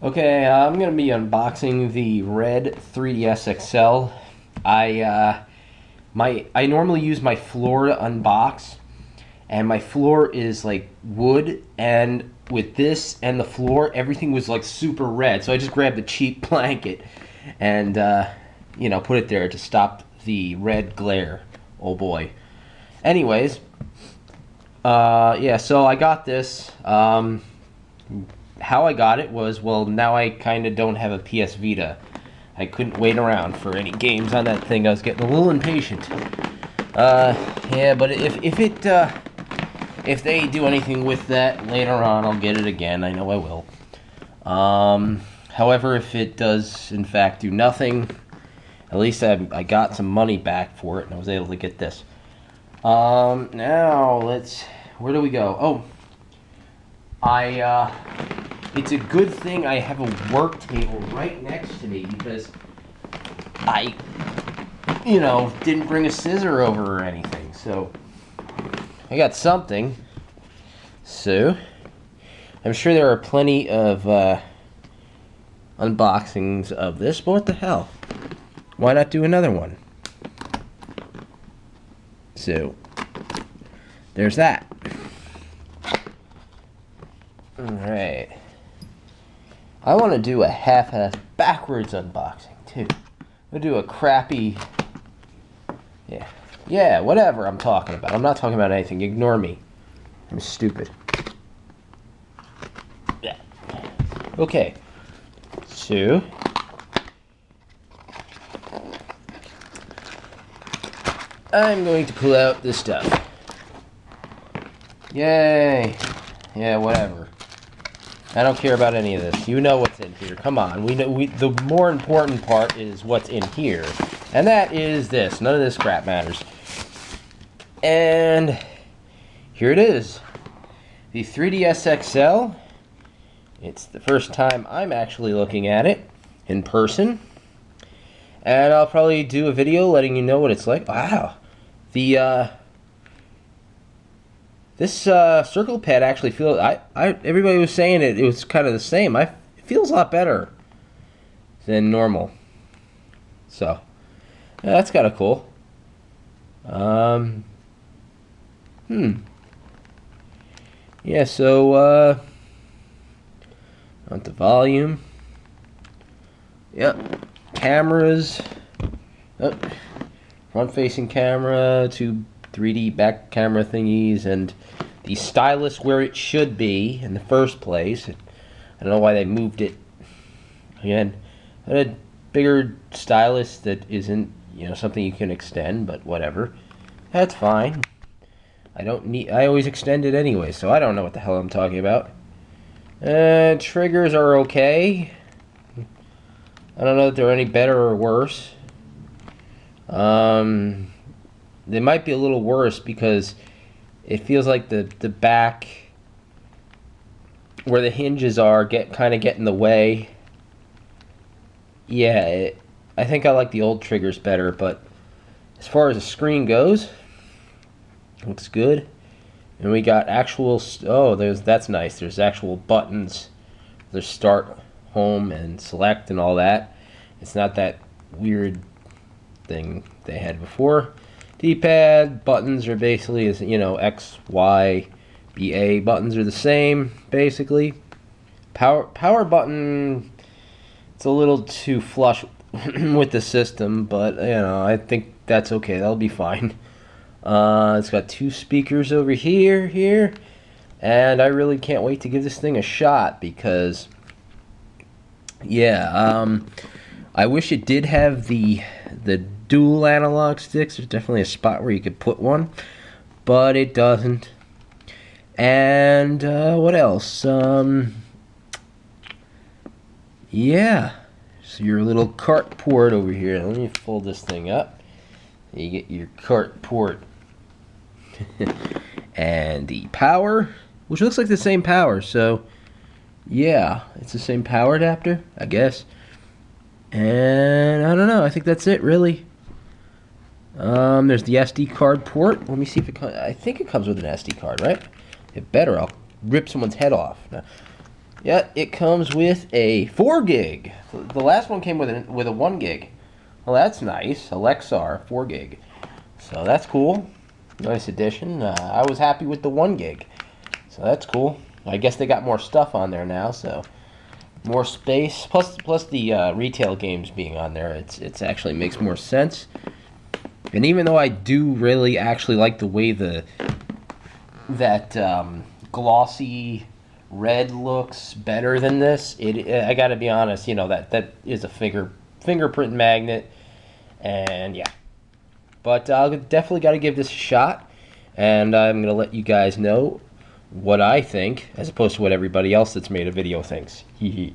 Okay, I'm gonna be unboxing the Red 3DS XL. I uh, my I normally use my floor to unbox, and my floor is like wood, and with this and the floor, everything was like super red. So I just grabbed a cheap blanket, and uh, you know put it there to stop the red glare. Oh boy. Anyways, uh, yeah. So I got this. Um, how I got it was well, now I kind of don't have a PS Vita. I couldn't wait around for any games on that thing. I was getting a little impatient. Uh, yeah, but if if it uh, if they do anything with that later on, I'll get it again. I know I will. Um, however, if it does in fact do nothing, at least I, I got some money back for it, and I was able to get this. Um, now let's. Where do we go? Oh, I uh, it's a good thing I have a work table right next to me because I, you know, didn't bring a scissor over or anything. So I got something. So I'm sure there are plenty of uh, unboxings of this, but what the hell? Why not do another one? So there's that. Alright. I want to do a half-ass backwards unboxing, too. To do a crappy... Yeah. Yeah, whatever I'm talking about. I'm not talking about anything. Ignore me. I'm stupid. Yeah. Okay. So... I'm going to pull out this stuff. Yay! Yeah, whatever. I don't care about any of this. You know what's in here. Come on. We know we the more important part is what's in here. And that is this. None of this crap matters. And here it is. The 3DS XL. It's the first time I'm actually looking at it in person. And I'll probably do a video letting you know what it's like. Wow. The uh this uh, circle pad actually feels. I, I everybody was saying it. It was kind of the same. I it feels a lot better than normal. So yeah, that's kind of cool. Um. Hmm. Yeah. So uh, on the volume. Yep. Cameras. Oh, front-facing camera. Two 3D back camera thingies and the stylus where it should be in the first place. I don't know why they moved it. Again, a bigger stylus that isn't, you know, something you can extend, but whatever. That's fine. I don't need, I always extend it anyway, so I don't know what the hell I'm talking about. Uh, triggers are okay. I don't know if they're any better or worse. Um, they might be a little worse because it feels like the the back where the hinges are get kind of get in the way. Yeah, it, I think I like the old triggers better, but as far as the screen goes, looks good. And we got actual oh, there's that's nice. There's actual buttons. There's start, home, and select, and all that. It's not that weird thing they had before. D-pad buttons are basically, you know, X, Y, B, A buttons are the same, basically. Power power button, it's a little too flush with the system, but, you know, I think that's okay. That'll be fine. Uh, it's got two speakers over here, here, and I really can't wait to give this thing a shot because, yeah, um, I wish it did have the the dual analog sticks. There's definitely a spot where you could put one, but it doesn't. And uh, what else? Um, yeah, so your little cart port over here. Let me fold this thing up. You get your cart port and the power, which looks like the same power. So yeah, it's the same power adapter, I guess. And I don't know. I think that's it, really. Um, there's the SD card port. Let me see if it comes. I think it comes with an SD card, right? It better. I'll rip someone's head off. Yeah, it comes with a four gig. The last one came with a, with a one gig. Well, that's nice. A Lexar four gig. So that's cool. Nice addition. Uh, I was happy with the one gig. So that's cool. I guess they got more stuff on there now, so more space. Plus, plus the uh, retail games being on there, it's it's actually makes more sense. And even though I do really actually like the way the that um, glossy red looks better than this, it I got to be honest, you know that that is a finger fingerprint magnet, and yeah. But I'll definitely got to give this a shot, and I'm gonna let you guys know what I think, as opposed to what everybody else that's made a video thinks. Hee hee.